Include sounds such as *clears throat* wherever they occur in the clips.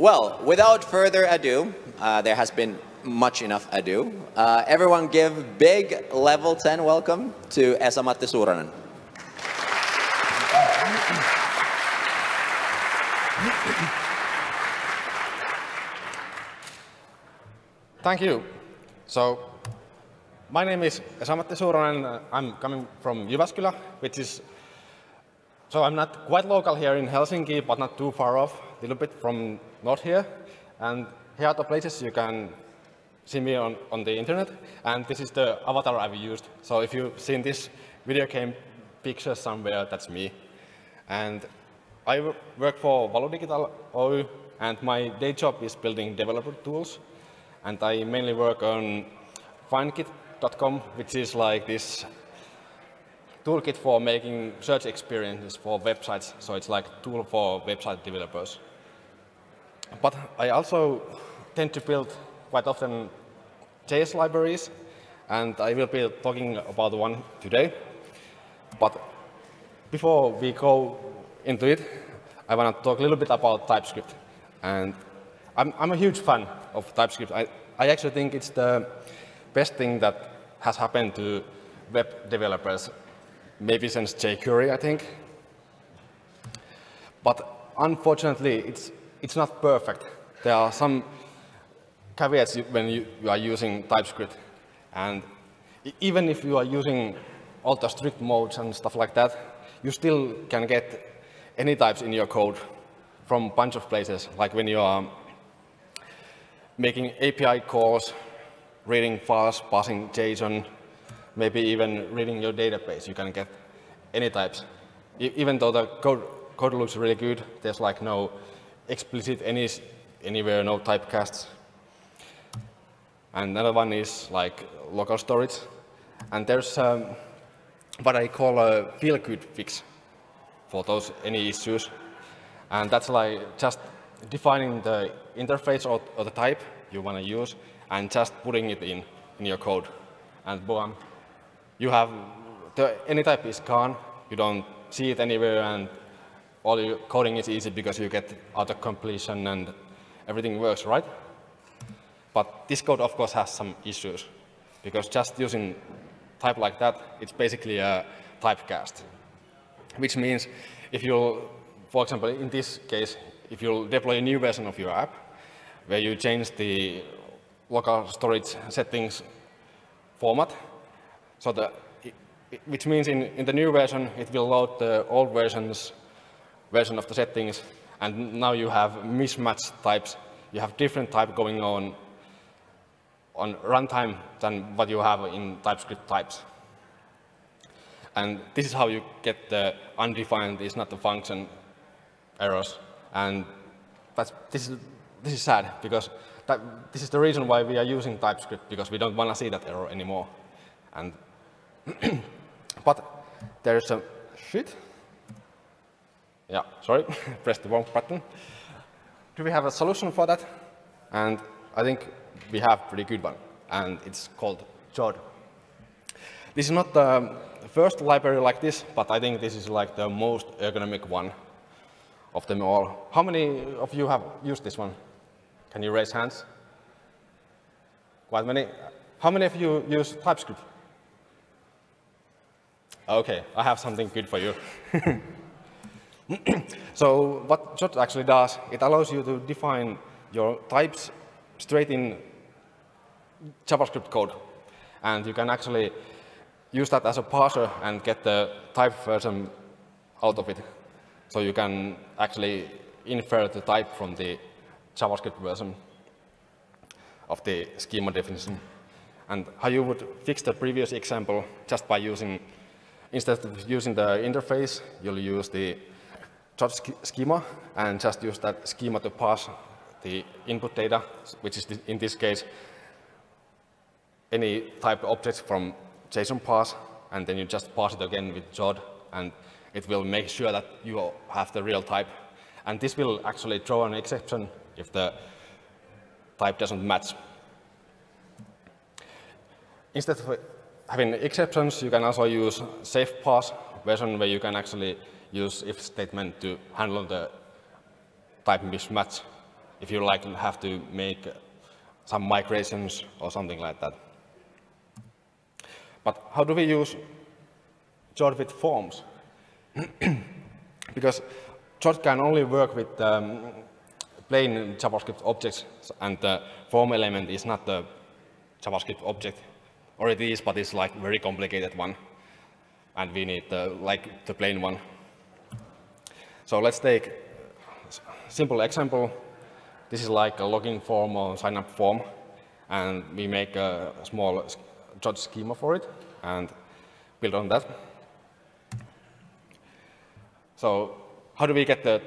Well, without further ado, uh, there has been much enough ado. Uh, everyone give big level 10 welcome to Esa-Matti Suuronen. Thank you. So, my name is Esa-Matti Suuronen. I'm coming from Jyväskylä, which is, so I'm not quite local here in Helsinki, but not too far off, a little bit from north here. And here are the places you can see me on, on the internet. And this is the avatar I've used. So if you've seen this video game picture somewhere, that's me. And I work for Valo Digital Oy, and my day job is building developer tools and I mainly work on findkit.com, which is like this toolkit for making search experiences for websites. So it's like a tool for website developers. But I also tend to build quite often JS libraries, and I will be talking about one today. But before we go into it, I want to talk a little bit about TypeScript. And I'm, I'm a huge fan of TypeScript. I, I actually think it's the best thing that has happened to web developers, maybe since jQuery, I think. But unfortunately, it's, it's not perfect. There are some caveats when you, you are using TypeScript. And even if you are using all the strict modes and stuff like that, you still can get any types in your code from a bunch of places, like when you are making API calls, reading files, passing JSON, maybe even reading your database. You can get any types. Even though the code, code looks really good, there's like no explicit any, anywhere, no typecasts. And another one is like local storage. And there's um, what I call a feel-good fix for those any issues. And that's like just defining the interface or, or the type you want to use and just putting it in, in your code. And boom, you have, the, any type is gone, you don't see it anywhere, and all your coding is easy because you get auto completion and everything works, right? But this code, of course, has some issues because just using type like that, it's basically a typecast, which means if you, for example, in this case, if you deploy a new version of your app, where you change the local storage settings format, so the, which means in, in the new version, it will load the old version's version of the settings, and now you have mismatched types. You have different type going on on runtime than what you have in TypeScript types. And this is how you get the undefined is not a function errors. And that's, this, is, this is sad because that, this is the reason why we are using TypeScript because we don't want to see that error anymore. And *clears throat* but there's a shit. Yeah, sorry, *laughs* press the wrong button. Do we have a solution for that? And I think we have a pretty good one, and it's called Zod. This is not the first library like this, but I think this is like the most ergonomic one of them all. How many of you have used this one? Can you raise hands? Quite many. How many of you use TypeScript? Okay, I have something good for you. *laughs* *clears throat* so what Zod actually does, it allows you to define your types straight in JavaScript code. And you can actually use that as a parser and get the type version out of it. So you can actually infer the type from the JavaScript version of the schema definition. And how you would fix the previous example just by using, instead of using the interface, you'll use the schema and just use that schema to pass the input data, which is in this case any type of object from JSON parse, and then you just pass it again with Zod, and it will make sure that you have the real type. And this will actually throw an exception if the type doesn't match. Instead of having exceptions, you can also use safe parse version where you can actually use if statement to handle the type mismatch. if you like have to make some migrations or something like that. But how do we use Zod with forms? *clears throat* because Zod can only work with um, plain JavaScript objects, and the form element is not the JavaScript object, or it is, but it's like very complicated one, and we need the, like the plain one. So let's take a simple example. This is like a login form or sign up form, and we make a small Zod schema for it and build on that. So how do we get the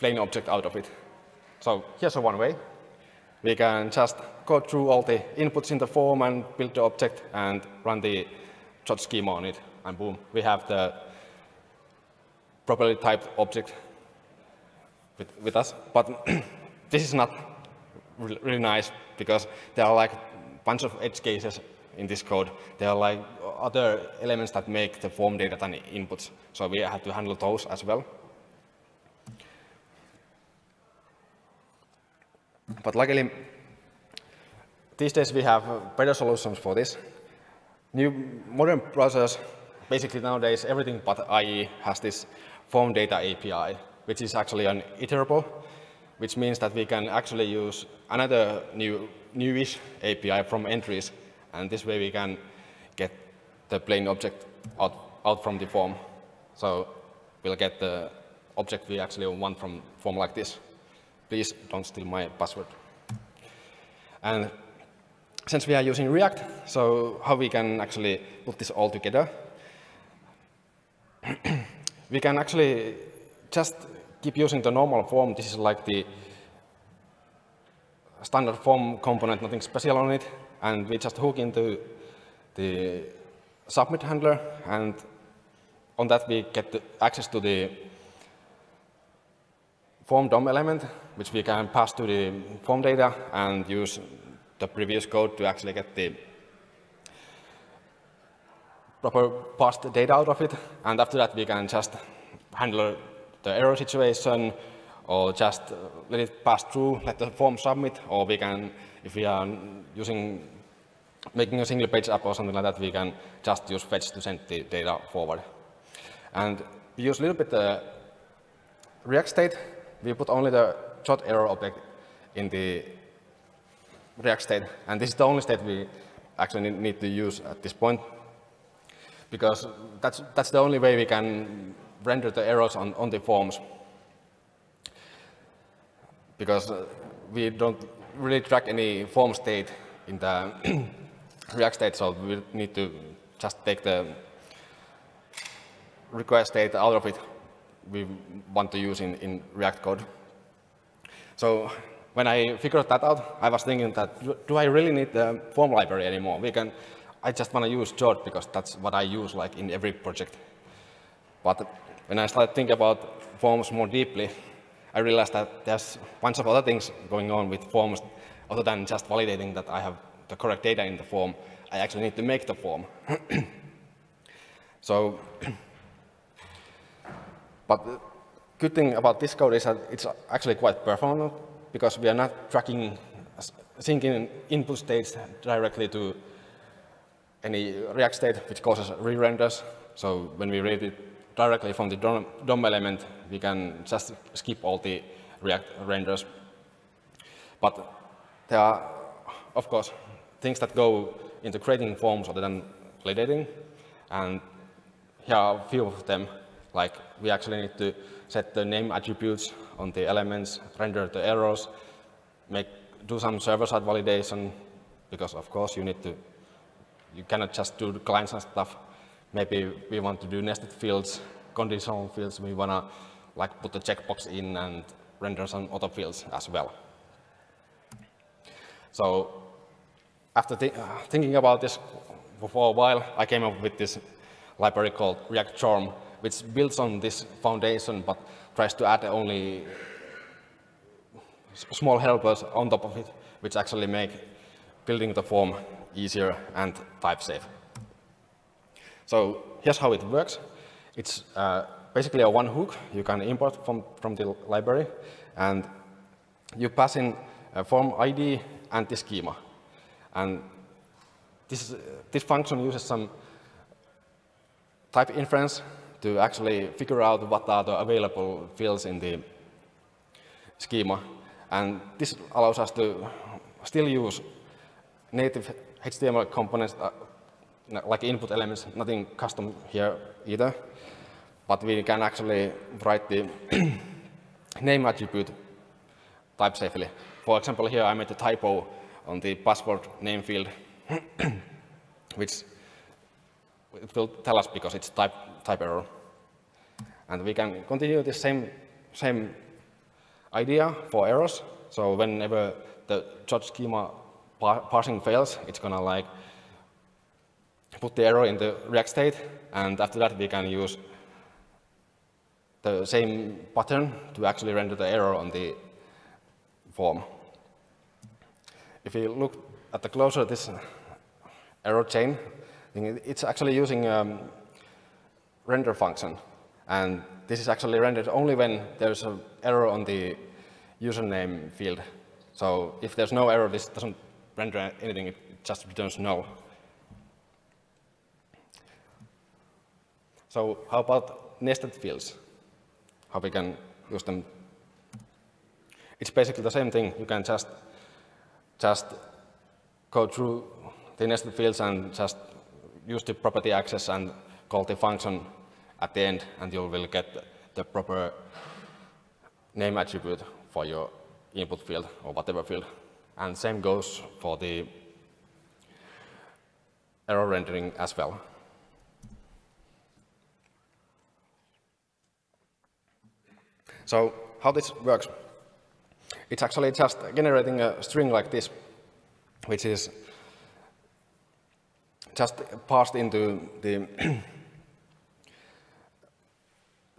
plain object out of it? So here's a one way. We can just go through all the inputs in the form and build the object and run the Zod schema on it, and boom, we have the properly typed object with, with us. But *clears throat* this is not really, nice because there are like a bunch of edge cases in this code. There are like other elements that make the form data and inputs. So we have to handle those as well. But luckily, these days we have better solutions for this. New modern browsers, basically nowadays everything but IE has this form data API, which is actually an iterable, which means that we can actually use another new newish API from entries, and this way we can get the plain object out, out from the form. So we'll get the object we actually want from form like this. Please don't steal my password. And since we are using React, so how we can actually put this all together? *clears throat* we can actually just keep using the normal form. This is like the standard form component, nothing special on it. And we just hook into the submit handler, and on that we get access to the form DOM element, which we can pass to the form data and use the previous code to actually get the proper parsed data out of it. And after that, we can just handle the error situation or just let it pass through, let the form submit, or we can, if we are using, making a single page app or something like that, we can just use fetch to send the data forward. And we use a little bit the React state we put only the Zod error object in the React state. And this is the only state we actually need to use at this point. Because that's, that's the only way we can render the errors on, on the forms. Because uh, we don't really track any form state in the *clears throat* React state, so we need to just take the request state out of it we want to use in, in React code. So when I figured that out, I was thinking that, do I really need the form library anymore? We can, I just want to use Zod because that's what I use like in every project. But when I started thinking about forms more deeply, I realized that there's a bunch of other things going on with forms other than just validating that I have the correct data in the form. I actually need to make the form. *clears throat* so *clears throat* but the good thing about this code is that it's actually quite performant because we are not tracking syncing input states directly to any React state which causes re-renders. So when we read it directly from the DOM element, we can just skip all the React renders. But there are, of course, things that go into creating forms other than validating. And here are a few of them. Like we actually need to set the name attributes on the elements, render the errors, make, do some server-side validation, because of course you need to, you cannot just do clients and stuff. Maybe we want to do nested fields, conditional fields, we want to like put the checkbox in and render some other fields as well. So after th uh, thinking about this for a while, I came up with this library called React Zorm, which builds on this foundation but tries to add only small helpers on top of it, which actually make building the form easier and type safe. So here's how it works. It's uh, basically a one hook you can import from, from the library, and you pass in a form ID and the schema. And this, this function uses some type inference to actually figure out what are the available fields in the schema. And this allows us to still use native HTML components uh, like input elements, nothing custom here either. But we can actually write the *clears throat* name attribute type safely. For example, here I made a typo on the password name field, *clears throat* which it will tell us because it's type, type error. And we can continue the same, same idea for errors. So whenever the Zod schema parsing fails, it's gonna like put the error in the React state, and after that we can use the same pattern to actually render the error on the form. If you look at the closer this error chain, it's actually using um, render function. And this is actually rendered only when there's an error on the username field. So if there's no error, this doesn't render anything, it just returns null. So how about nested fields? How we can use them? It's basically the same thing. You can just, just go through the nested fields and just use the property access and call the function at the end, and you will get the proper name attribute for your input field or whatever field. And same goes for the error rendering as well. So how this works? It's actually just generating a string like this, which is just passed into the *clears throat*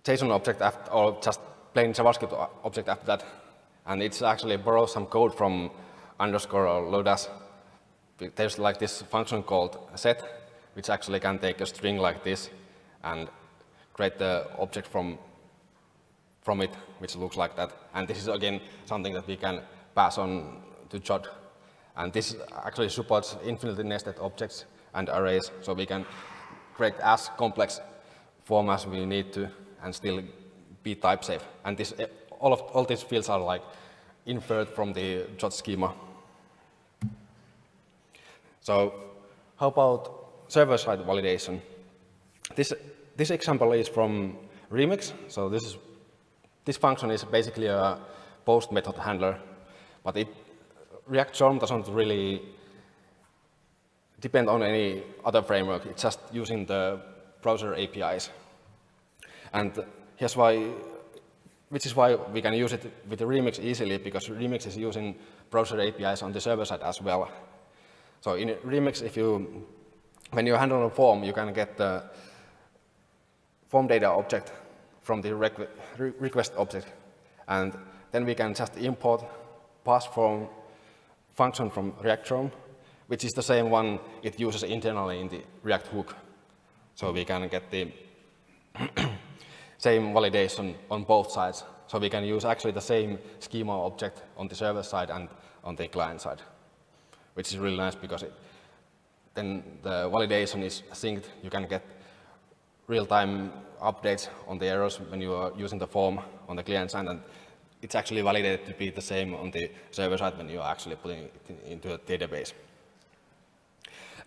JSON object after, or just plain JavaScript object after that. And it's actually borrows some code from underscore or lodash. There's like this function called set, which actually can take a string like this and create the object from, from it, which looks like that. And this is again something that we can pass on to Zod. And this actually supports infinitely nested objects and arrays, so we can create as complex form as we need to and still be type safe. And this, all, of, all these fields are like inferred from the Zod schema. So how about server-side validation? This, this example is from Remix. So this, is, this function is basically a post method handler, but it, React Zorm doesn't really depend on any other framework. It's just using the browser APIs. And here's why, which is why we can use it with Remix easily, because Remix is using browser APIs on the server side as well. So in Remix, if you, when you handle a form, you can get the form data object from the request object. And then we can just import pass form function from React Zorm which is the same one it uses internally in the React hook. So we can get the *clears throat* same validation on both sides. So we can use actually the same schema object on the server side and on the client side, which is really nice because it, then the validation is synced. You can get real-time updates on the errors when you are using the form on the client side, and it's actually validated to be the same on the server side when you are actually putting it into a database.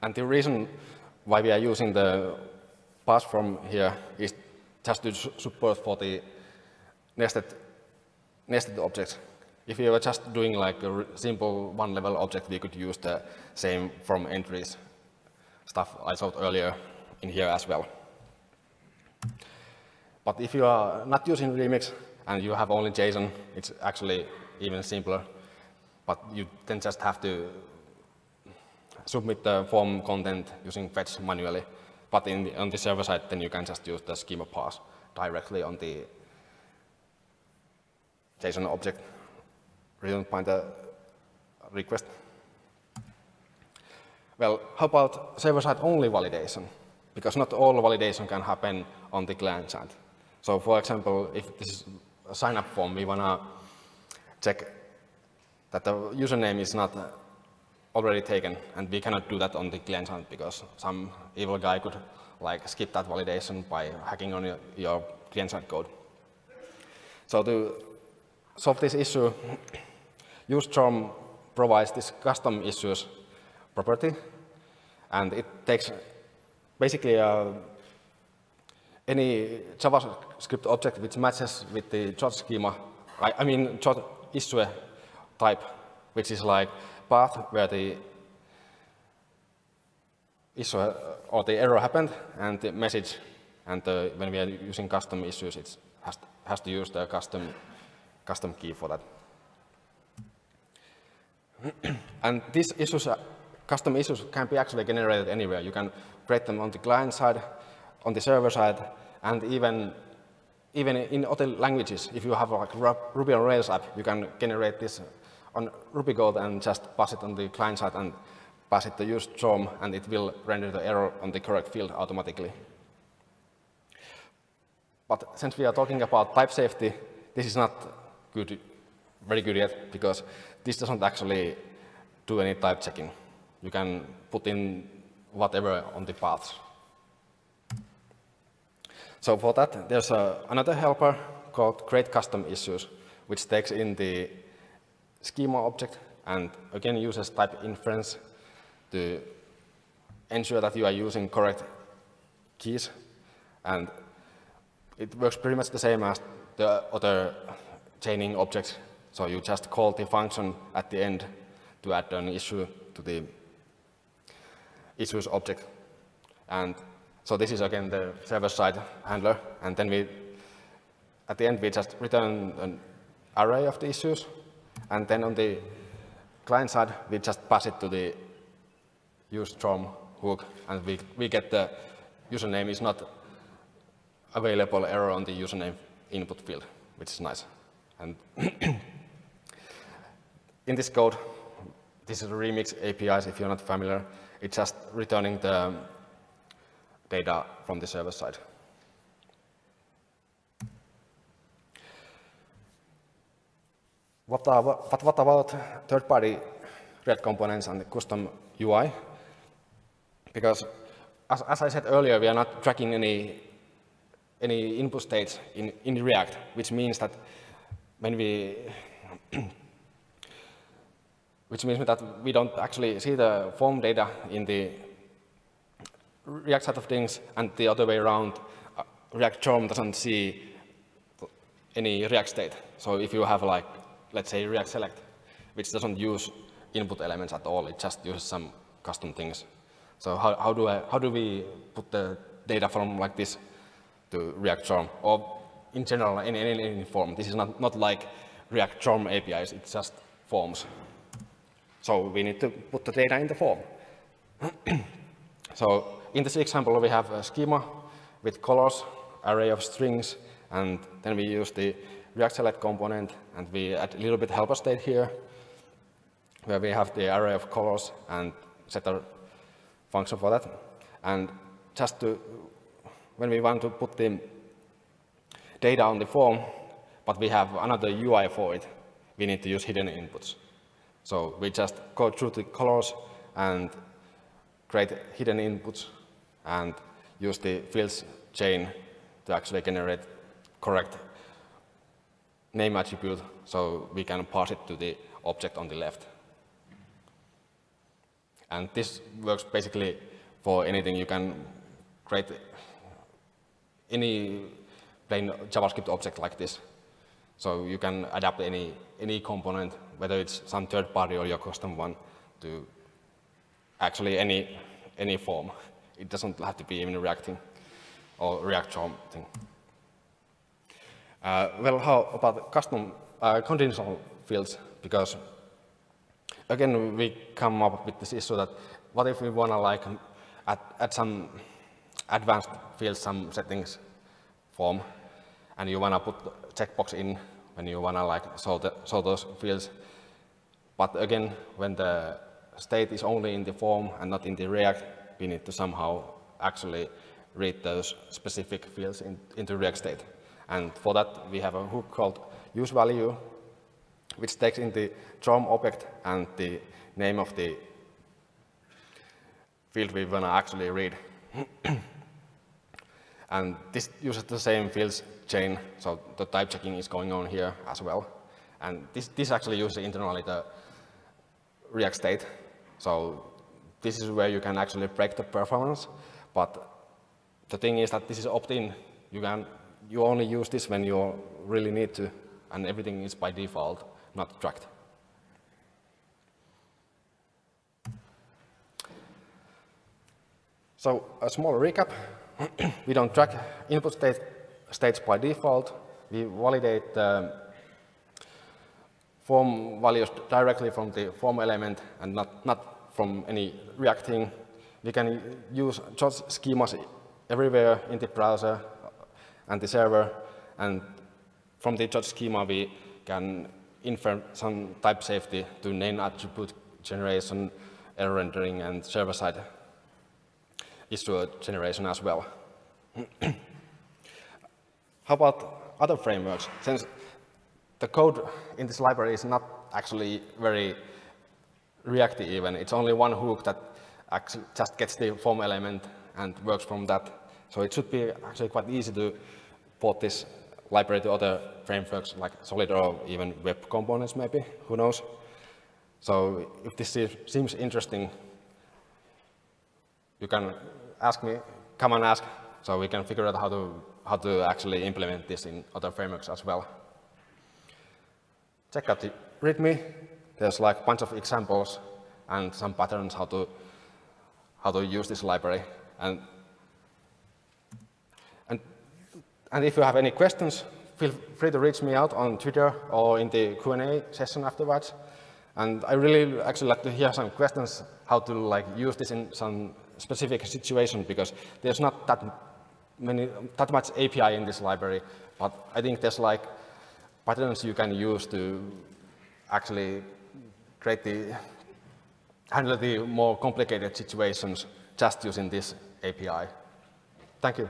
And the reason why we are using the pass form here is just to support for the nested, nested objects. If you were just doing like a simple one-level object, we could use the same from entries stuff I showed earlier in here as well. But if you are not using Remix and you have only JSON, it's actually even simpler. But you then just have to submit the form content using fetch manually. But the, on the server side, then you can just use the schema pass directly on the JSON object by the request. Well, how about server-side only validation? Because not all validation can happen on the client side. So for example, if this is a sign-up form, we want to check that the username is not already taken, and we cannot do that on the client side because some evil guy could like skip that validation by hacking on your, your client side code. So to solve this issue, useZorm provides this custom issues property, and it takes basically uh, any JavaScript object which matches with the Zod schema, I, I mean Zod issue type, which is like path where the issue or the error happened and the message. And the, when we are using custom issues, it has, has to use the custom, custom key for that. *clears throat* and these issues, uh, custom issues can be actually generated anywhere. You can create them on the client side, on the server side, and even even in other languages, if you have like Ruby on Rails app, you can generate this on Ruby code and just pass it on the client side and pass it to useZorm, and it will render the error on the correct field automatically. But since we are talking about type safety, this is not good, very good yet, because this doesn't actually do any type checking. You can put in whatever on the paths. So for that, there's another helper called create custom issues, which takes in the schema object and again uses type inference to ensure that you are using correct keys. And it works pretty much the same as the other chaining objects. So you just call the function at the end to add an issue to the issues object. And so this is again the server-side handler. And then we, at the end, we just return an array of the issues and then on the client side, we just pass it to the useZorm hook, and we, we get the username is not available error on the username input field, which is nice. And *clears throat* in this code, this is Remix APIs, if you're not familiar. It's just returning the data from the server side. What, are, but what about third-party React components and the custom UI? Because as, as, I said earlier, we are not tracking any, any input states in, in React, which means that when we which means that we don't actually see the form data in the React side of things, and the other way around, uh, React Zorm doesn't see any React state. So if you have like let's say React Select, which doesn't use input elements at all. It just uses some custom things. So how, how, do, I, how do we put the data from like this to React Zorm? Or in general, in any, form. This is not, not like React Zorm APIs, it's just forms. So we need to put the data in the form. *clears throat* so in this example, we have a schema with colors, array of strings, and then we use the React Select component, and we add a little bit helper state here, where we have the array of colors and set a function for that. And just to, when we want to put the data on the form, but we have another UI for it, we need to use hidden inputs. So we just go through the colors and create hidden inputs and use the fields chain to actually generate correct name attribute so we can pass it to the object on the left. And this works basically for anything you can create any plain JavaScript object like this. So you can adapt any, any component, whether it's some third party or your custom one, to actually any, any form. It doesn't have to be even Reacting or React thing. Uh, well, how about custom uh, conditional fields? Because again, we come up with this issue that what if we want to like add, add some advanced fields, some settings form, and you want to put checkbox in when you want to like show, the, those fields. But again, when the state is only in the form and not in the React, we need to somehow actually read those specific fields in, into React state. And for that, we have a hook called useValue. which takes in the Zorm object and the name of the field we want to actually read. *clears throat* and this uses the same fields chain, so the type checking is going on here as well. And this, this actually uses internally the React state. So this is where you can actually break the performance, but the thing is that this is opt-in. You can you only use this when you really need to, and everything is by default, not tracked. So a small recap. *clears throat* we don't track input state, states by default. We validate the form values directly from the form element and not, not from any reacting. We can use just schemas everywhere in the browser and the server, and from the Zod schema we can infer some type safety to name attribute generation, error rendering, and server-side issue generation as well. *clears throat* How about other frameworks? Since the code in this library is not actually very reactive even, it's only one hook that actually just gets the form element and works from that. So it should be actually quite easy to port this library to other frameworks like Solid or even web components maybe, who knows. So if this seems interesting, you can ask me, come and ask, so we can figure out how to, how to actually implement this in other frameworks as well. Check out the README. There's like a bunch of examples and some patterns how to, how to use this library. And And and if you have any questions, feel free to reach me out on Twitter or in the Q&A session afterwards. And I really actually like to hear some questions how to like use this in some specific situation because there's not that many that much API in this library, but I think there's like patterns you can use to actually create the handle the more complicated situations just using this API. Thank you.